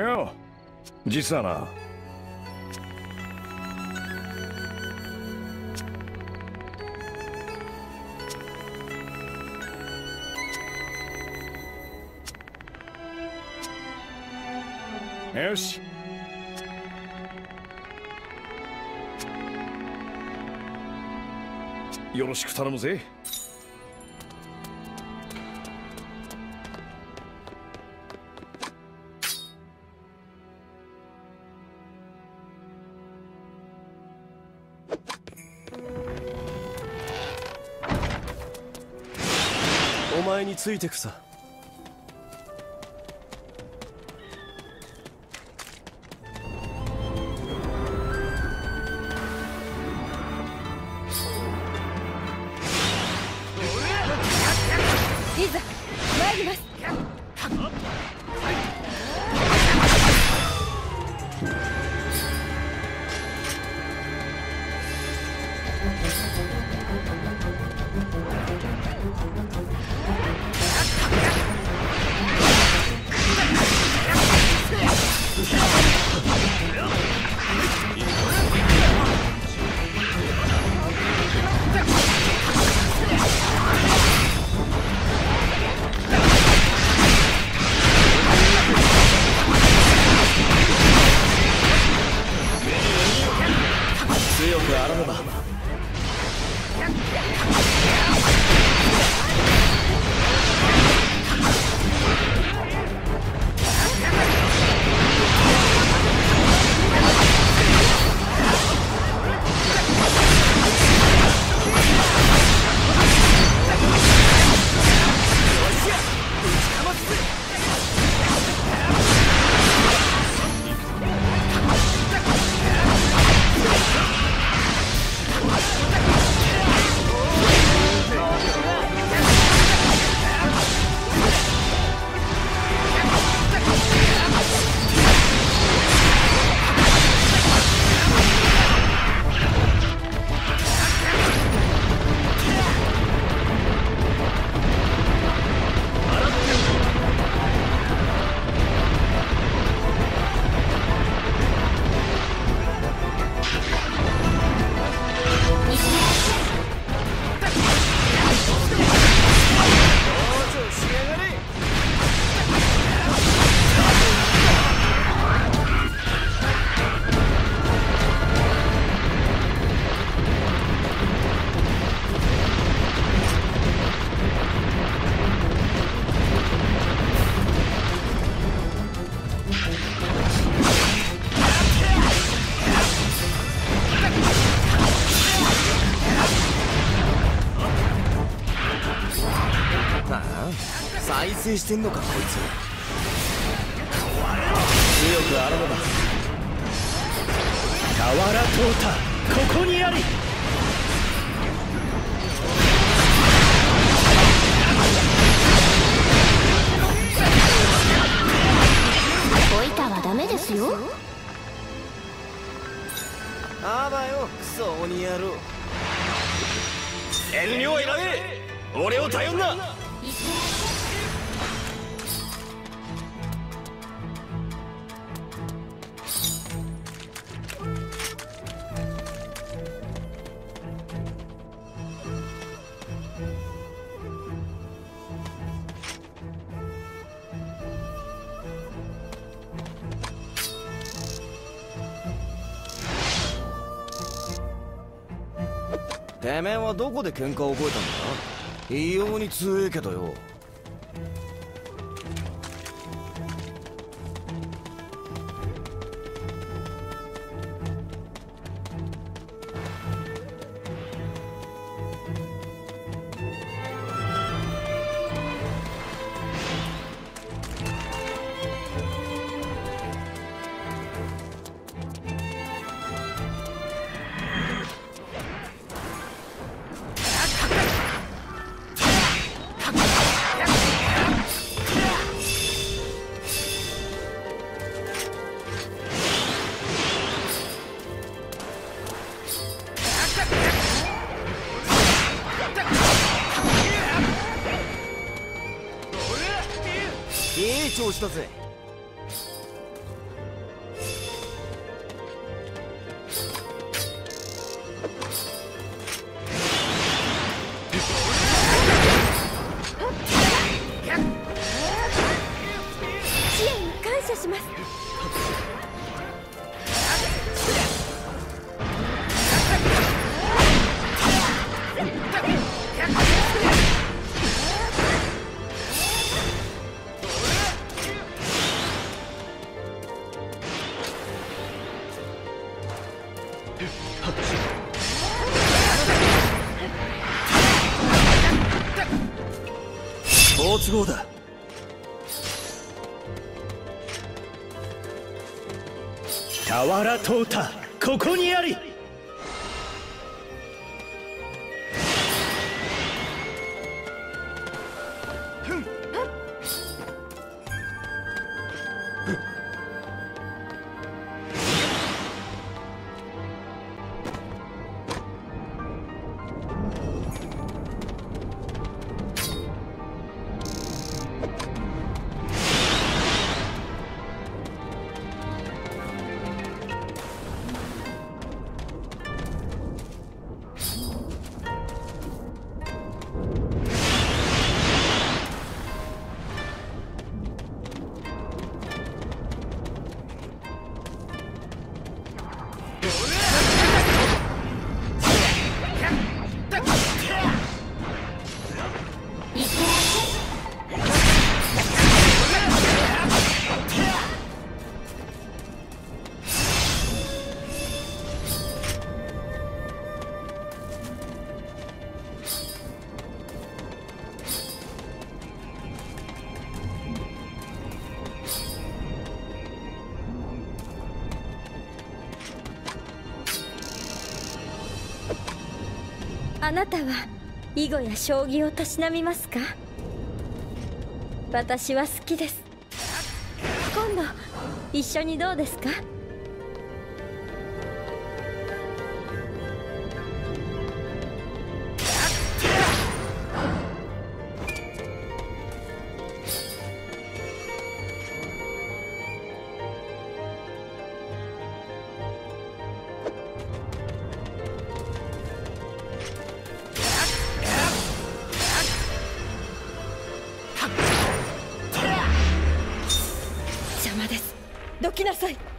よ実はな。よし。よろしく頼むぜ。ついてくさ。いざ参ります。再生してんのかこいつ。強くあらねば俵淘汰ここにあり。おいたはダメですよ。あばよクソ鬼野郎。遠慮はいらねえ俺を頼んなてめえはどこで喧嘩を覚えたんだ？異様に強えけどよ。いい調子だぜ好都合だ。俵淘汰ここにあり。あなたは囲碁や将棋をたしなみますか？私は好きです。今度一緒にどうですか？きなさい。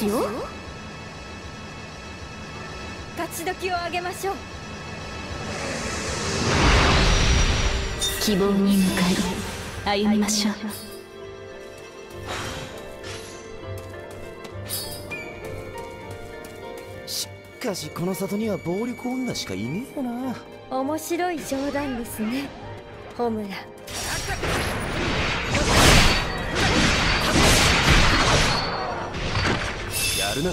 ですよ。勝ち時を上げましょう。希望に向かい歩みましょう。しかしこの里には暴力女しかいねえよな。面白い冗談ですね。ホムラやるな。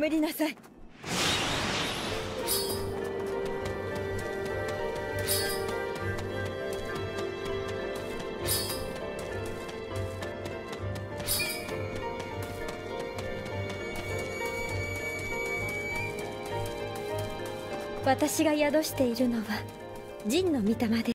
眠りなさい。私が宿しているのは陣の御霊です。